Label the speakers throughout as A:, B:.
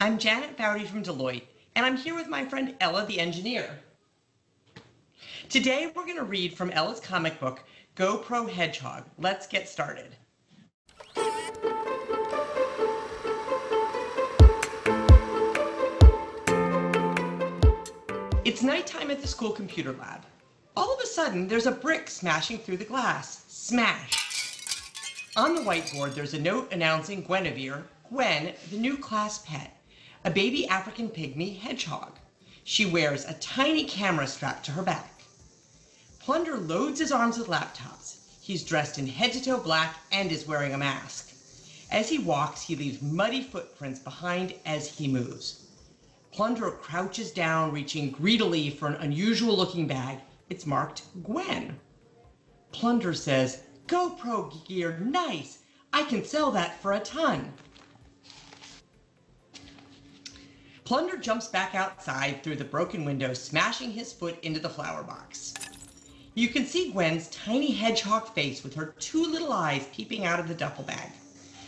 A: I'm Janet Foutty from Deloitte, and I'm here with my friend Ella the engineer. Today we're going to read from Ella's comic book, GoPro Hedgehog. Let's get started. It's nighttime at the school computer lab. All of a sudden, there's a brick smashing through the glass. Smash! On the whiteboard, there's a note announcing Guinevere, Gwen, the new class pet, a baby African pygmy hedgehog. She wears a tiny camera strapped to her back. Plunder loads his arms with laptops. He's dressed in head to toe black and is wearing a mask. As he walks, he leaves muddy footprints behind as he moves. Plunder crouches down, reaching greedily for an unusual looking bag. It's marked Gwen. Plunder says, GoPro gear, nice. I can sell that for a ton. Plunder jumps back outside through the broken window, smashing his foot into the flower box. You can see Gwen's tiny hedgehog face with her two little eyes peeping out of the duffel bag.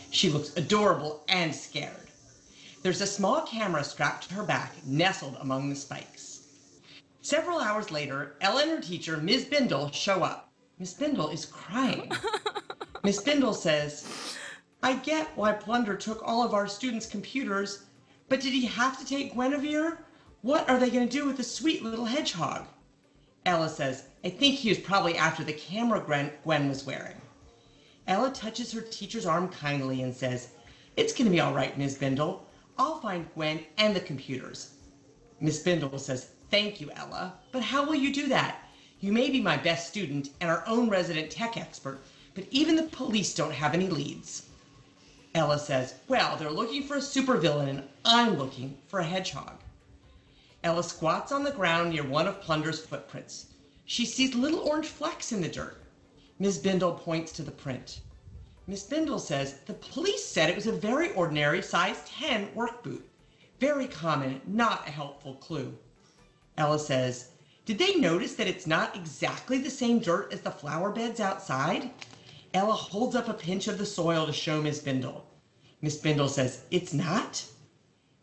A: She looks adorable and scared. There's a small camera strapped to her back, nestled among the spikes. Several hours later, Ella and her teacher, Ms. Bindle, show up. Miss Bindle is crying. Miss Bindle says, I get why Plunder took all of our students' computers, but did he have to take Guinevere? What are they going to do with the sweet little hedgehog? Ella says, I think he was probably after the camera Gwen, Gwen was wearing. Ella touches her teacher's arm kindly and says, It's going to be all right, Miss Bindle. I'll find Gwen and the computers. Miss Bindle says, Thank you, Ella, but how will you do that? You may be my best student and our own resident tech expert, but even the police don't have any leads. Ella says, Well, they're looking for a supervillain and I'm looking for a hedgehog. Ella squats on the ground near one of Plunder's footprints. She sees little orange flecks in the dirt. Miss Bindle points to the print. Miss Bindle says the police said it was a very ordinary size 10 work boot. Very common, not a helpful clue. Ella says, Did they notice that it's not exactly the same dirt as the flower beds outside? Ella holds up a pinch of the soil to show Miss Bindle. Miss Bindle says, It's not?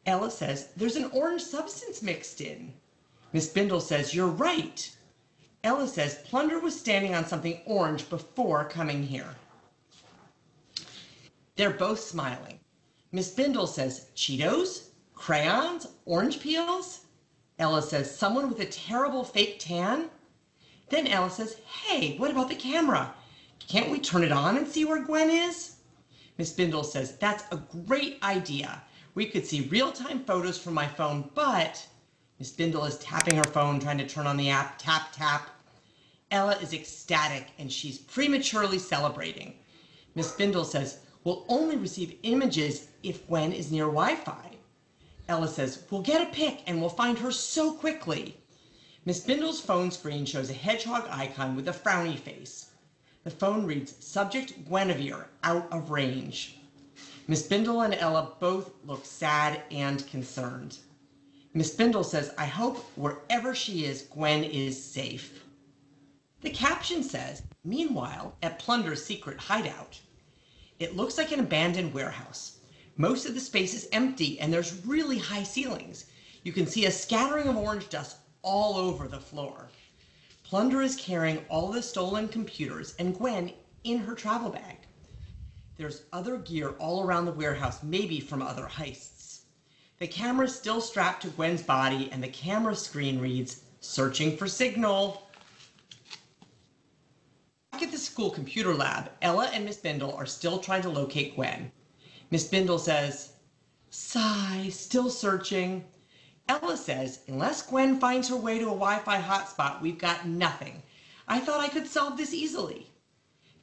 A: Ella says, There's an orange substance mixed in. Miss Bindle says, You're right. Ella says, Plunder was standing on something orange before coming here. They're both smiling. Miss Bindle says, Cheetos? Crayons? Orange peels? Ella says, Someone with a terrible fake tan? Then Ella says, Hey, what about the camera? Can't we turn it on and see where Gwen is? Miss Bindle says, That's a great idea. We could see real time photos from my phone, but Miss Bindle is tapping her phone, trying to turn on the app. Tap, tap. Ella is ecstatic and she's prematurely celebrating. Miss Bindle says, We'll only receive images if Gwen is near Wi Fi. Ella says, We'll get a pic and we'll find her so quickly. Miss Bindle's phone screen shows a hedgehog icon with a frowny face. The phone reads, Subject Guinevere, out of range. Miss Bindle and Ella both look sad and concerned. Miss Bindle says, I hope wherever she is, Gwen is safe. The caption says, Meanwhile, at Plunder's secret hideout, it looks like an abandoned warehouse. Most of the space is empty and there's really high ceilings. You can see a scattering of orange dust all over the floor. Plunder is carrying all the stolen computers and Gwen in her travel bag. There's other gear all around the warehouse, maybe from other heists. The camera is still strapped to Gwen's body and the camera screen reads, searching for signal. Back at the school computer lab, Ella and Miss Bindle are still trying to locate Gwen. Miss Bindle says, Sigh, still searching. Ella says, unless Gwen finds her way to a Wi Fi hotspot, we've got nothing. I thought I could solve this easily.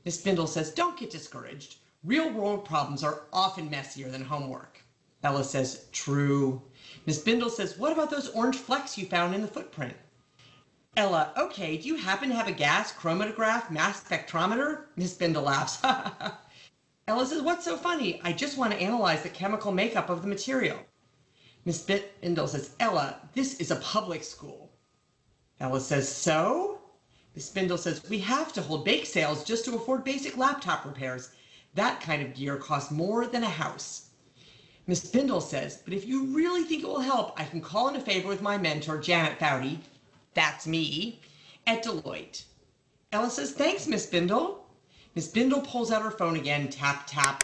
A: Miss Bindle says, Don't get discouraged. Real world problems are often messier than homework. Ella says, True. Miss Bindle says, What about those orange flecks you found in the footprint? Ella, okay, do you happen to have a gas chromatograph mass spectrometer? Miss Bindle laughs. Ella says, What's so funny? I just want to analyze the chemical makeup of the material. Miss Bindle says, Ella, this is a public school. Ella says, So? Miss Bindle says, We have to hold bake sales just to afford basic laptop repairs. That kind of gear costs more than a house. Miss Bindle says, but if you really think it will help, I can call in a favor with my mentor, Janet Foutty, that's me, at Deloitte. Ella says, thanks, Miss Bindle. Miss Bindle pulls out her phone again, tap, tap.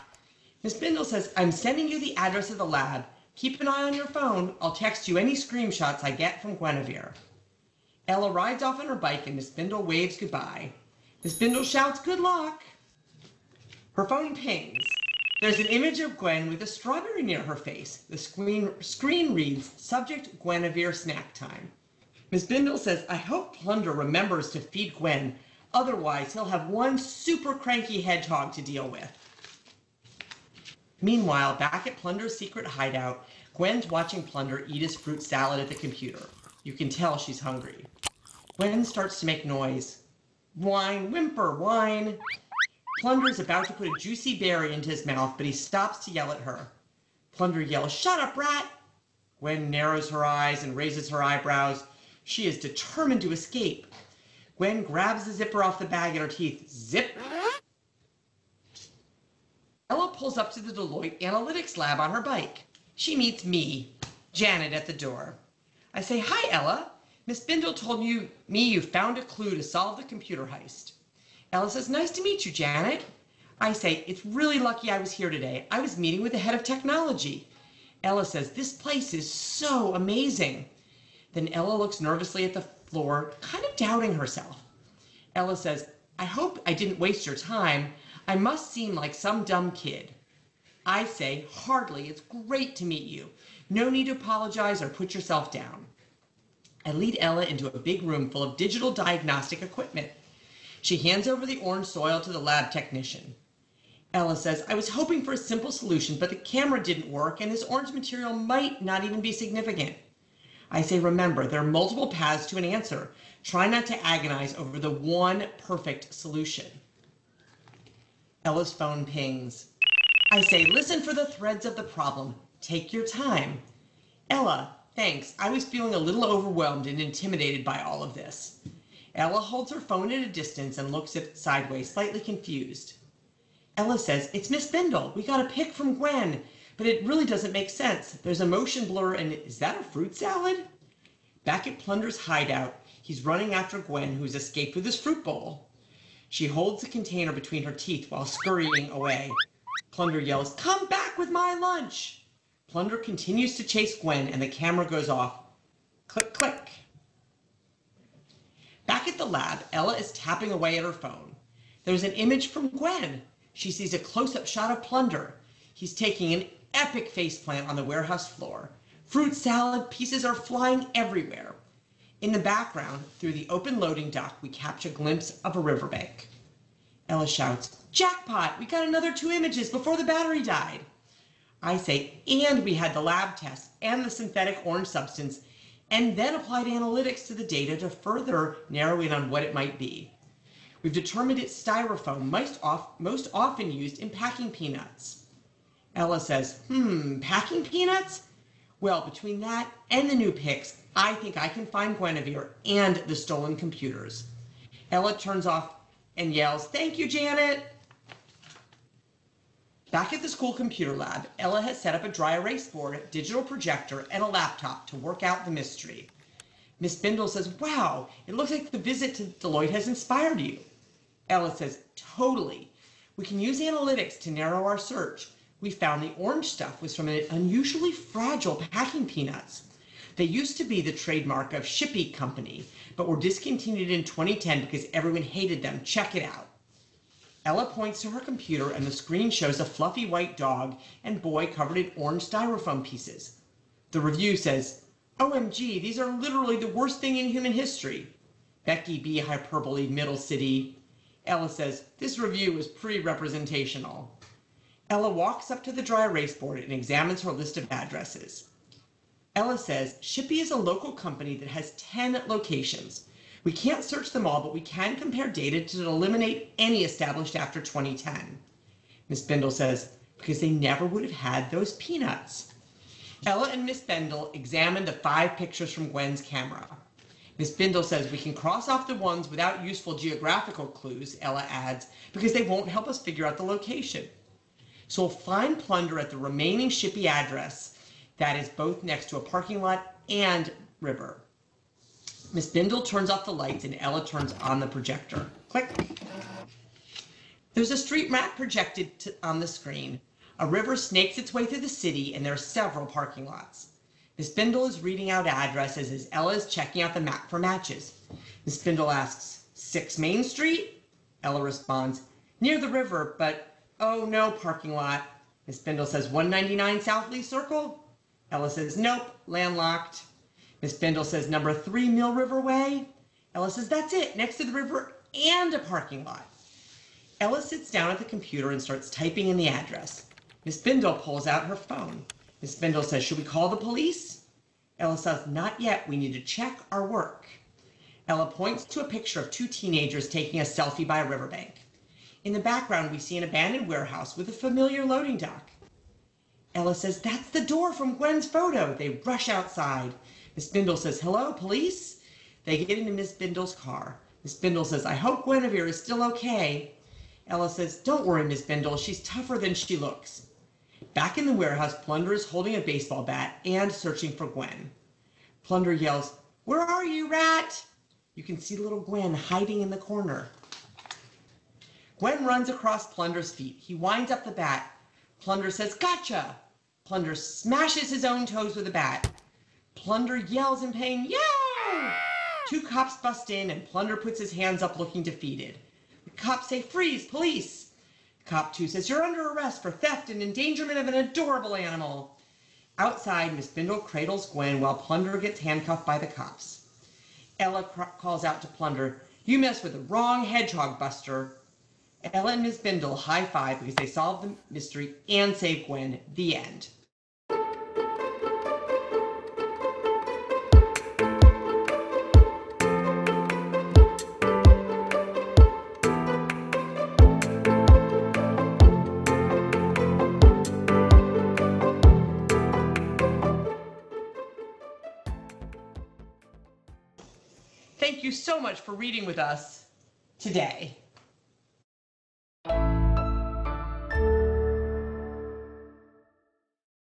A: Miss Bindle says, I'm sending you the address of the lab. Keep an eye on your phone. I'll text you any screenshots I get from Guinevere. Ella rides off on her bike and Miss Bindle waves goodbye. Miss Bindle shouts, good luck. Her phone pings. There's an image of Gwen with a strawberry near her face. The screen, screen reads, subject Guinevere snack time. Miss Bindle says, I hope Plunder remembers to feed Gwen. Otherwise, he'll have one super cranky hedgehog to deal with. Meanwhile, back at Plunder's secret hideout, Gwen's watching Plunder eat his fruit salad at the computer. You can tell she's hungry. Gwen starts to make noise. Whine, whimper, whine. Plunder is about to put a juicy berry into his mouth, but he stops to yell at her. Plunder yells, Shut up, rat! Gwen narrows her eyes and raises her eyebrows. She is determined to escape. Gwen grabs the zipper off the bag in her teeth. Zip! Pulls up to the Deloitte Analytics lab on her bike. She meets me, Janet, at the door. I say, Hi, Ella. Miss Bindle told you, me you found a clue to solve the computer heist. Ella says, Nice to meet you, Janet. I say, It's really lucky I was here today. I was meeting with the head of technology. Ella says, This place is so amazing. Then Ella looks nervously at the floor, kind of doubting herself. Ella says, I hope I didn't waste your time. I must seem like some dumb kid. I say, hardly. It's great to meet you. No need to apologize or put yourself down. I lead Ella into a big room full of digital diagnostic equipment. She hands over the orange soil to the lab technician. Ella says, I was hoping for a simple solution, but the camera didn't work and this orange material might not even be significant. I say, remember, there are multiple paths to an answer. Try not to agonize over the one perfect solution. Ella's phone pings. I say, listen for the threads of the problem. Take your time. Ella, thanks. I was feeling a little overwhelmed and intimidated by all of this. Ella holds her phone at a distance and looks at it sideways, slightly confused. Ella says, It's Miss Bindle. We got a pic from Gwen, but it really doesn't make sense. There's a motion blur, and is that a fruit salad? Back at Plunder's hideout, he's running after Gwen, who's escaped with his fruit bowl. She holds the container between her teeth while scurrying away. Plunder yells, Come back with my lunch! Plunder continues to chase Gwen and the camera goes off. Click, click. Back at the lab, Ella is tapping away at her phone. There's an image from Gwen. She sees a close-up shot of Plunder. He's taking an epic faceplant on the warehouse floor. Fruit salad pieces are flying everywhere. In the background, through the open loading dock, we catch a glimpse of a riverbank. Ella shouts, Jackpot! We got another two images before the battery died. I say, and we had the lab test and the synthetic orange substance, and then applied analytics to the data to further narrow in on what it might be. We've determined it's styrofoam, most, off, most often used in packing peanuts. Ella says, hmm, packing peanuts? Well, between that and the new pics, I think I can find Guinevere and the stolen computers. Ella turns off and yells, Thank you, Janet. Back at the school computer lab, Ella has set up a dry erase board, digital projector, and a laptop to work out the mystery. Miss Bindle says, Wow, it looks like the visit to Deloitte has inspired you. Ella says, Totally. We can use analytics to narrow our search. We found the orange stuff was from an unusually fragile packing peanuts. They used to be the trademark of Shippy Company, but were discontinued in 2010 because everyone hated them. Check it out. Ella points to her computer and the screen shows a fluffy white dog and boy covered in orange styrofoam pieces. The review says, OMG, these are literally the worst thing in human history. Becky B. Hyperbole Middle City. Ella says, this review is pre-representational. Ella walks up to the dry erase board and examines her list of addresses. Ella says Shippy is a local company that has 10 locations. We can't search them all, but we can compare data to eliminate any established after 2010. Miss Bindle says, because they never would have had those peanuts. Ella and Miss Bindle examine the five pictures from Gwen's camera. Miss Bindle says we can cross off the ones without useful geographical clues, Ella adds, because they won't help us figure out the location. So find Plunder at the remaining Shippy address that is both next to a parking lot and river. Miss Bindle turns off the lights and Ella turns on the projector. Click. There's a street map projected to, on the screen. A river snakes its way through the city and there are several parking lots. Miss Bindle is reading out addresses as Ella is checking out the map for matches. Miss Bindle asks, 6 Main Street? Ella responds, near the river, but oh no, parking lot. Miss Bindle says, 199 South Lee Circle? Ella says, nope, landlocked. Miss Bindle says, number 3 Mill River Way? Ella says, that's it, next to the river and a parking lot. Ella sits down at the computer and starts typing in the address. Miss Bindle pulls out her phone. Miss Bindle says, Should we call the police? Ella says, Not yet. We need to check our work. Ella points to a picture of two teenagers taking a selfie by a riverbank. In the background, we see an abandoned warehouse with a familiar loading dock. Ella says, That's the door from Gwen's photo. They rush outside. Miss Bindle says, Hello, police? They get into Miss Bindle's car. Miss Bindle says, I hope Guinevere is still okay. Ella says, Don't worry, Miss Bindle. She's tougher than she looks. Back in the warehouse, Plunder is holding a baseball bat and searching for Gwen. Plunder yells, Where are you, rat? You can see little Gwen hiding in the corner. Gwen runs across Plunder's feet. He winds up the bat. Plunder says, Gotcha! Plunder smashes his own toes with a bat. Plunder yells in pain, Yay! Two cops bust in and Plunder puts his hands up looking defeated. The cops say, Freeze, police! Cop 2 says, You're under arrest for theft and endangerment of an adorable animal. Outside, Miss Bindle cradles Gwen while Plunder gets handcuffed by the cops. Ella calls out to Plunder, You mess with the wrong hedgehog buster. Ella and Miss Bindle high five because they solved the mystery and saved Gwen. The end. Thank you so much for reading with us today.